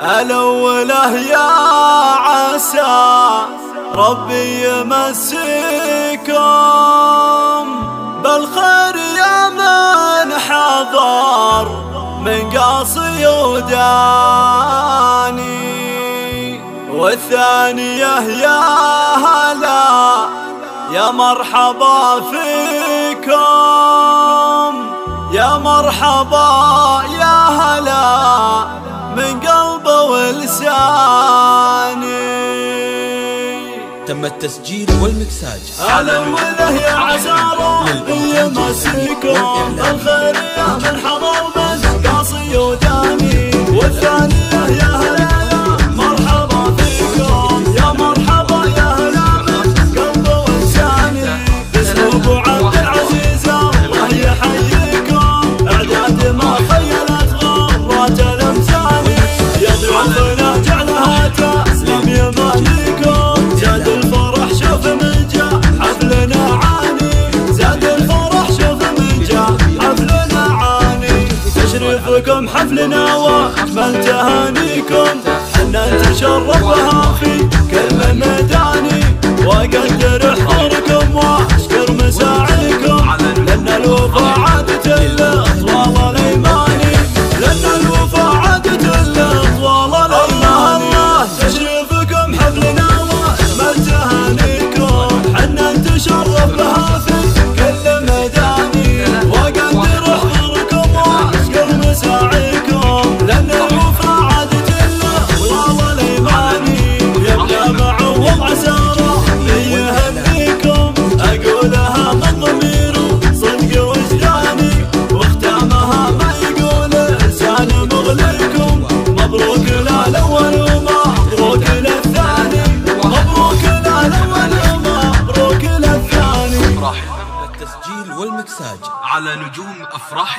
الأوله يا عسى ربي يمسكم. بالخير يا من حضر من قاصي وداني. والثانية يا هلا يا مرحبا فيكم. يا مرحبا يا تم التسجيل والمكساج. على الوله يا عزارة يا مسكون الخير. حفلنا واجمل تهانيكم حنا نتشرف بها في أفراح التسجيل والمكساج على نجوم أفراح